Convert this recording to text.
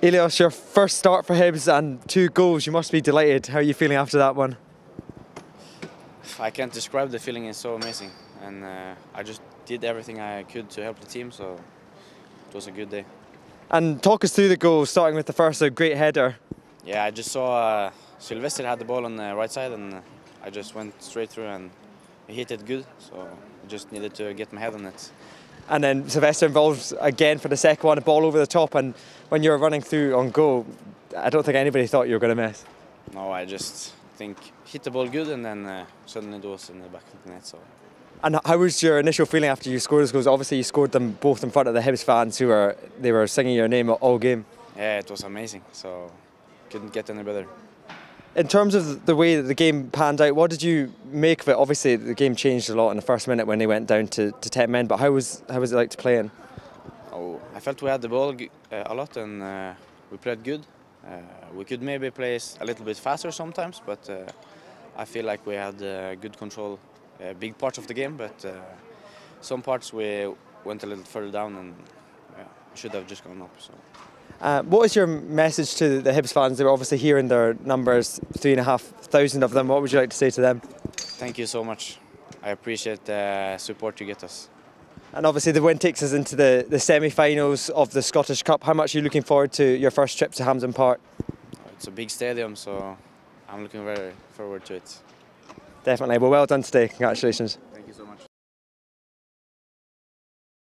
Elias, your first start for Hibs and two goals. You must be delighted. How are you feeling after that one? I can't describe the feeling. It's so amazing, and uh, I just did everything I could to help the team. So it was a good day. And talk us through the goal, starting with the first, a great header. Yeah, I just saw uh, Sylvester had the ball on the right side, and uh, I just went straight through and hit it good. So I just needed to get my head on it. And then Sylvester involves again for the second one, a ball over the top. And when you were running through on goal, I don't think anybody thought you were going to miss. No, I just think hit the ball good, and then uh, suddenly it was in the back of the net. So. And how was your initial feeling after you scored those goals? Obviously, you scored them both in front of the Hibs fans who were they were singing your name all game. Yeah, it was amazing. So couldn't get any better. In terms of the way that the game panned out, what did you make of it? Obviously, the game changed a lot in the first minute when they went down to, to ten men. But how was how was it like to play in? Oh, I felt we had the ball uh, a lot and uh, we played good. Uh, we could maybe play a little bit faster sometimes, but uh, I feel like we had uh, good control uh, big parts of the game. But some parts we went a little further down and yeah, should have just gone up. So. Uh, what is your message to the Hibs fans? They're obviously hearing their numbers, three and a half thousand of them. What would you like to say to them? Thank you so much. I appreciate the support you get us. And obviously, the win takes us into the, the semi finals of the Scottish Cup. How much are you looking forward to your first trip to Hampden Park? It's a big stadium, so I'm looking very forward to it. Definitely. Well, well done today. Congratulations.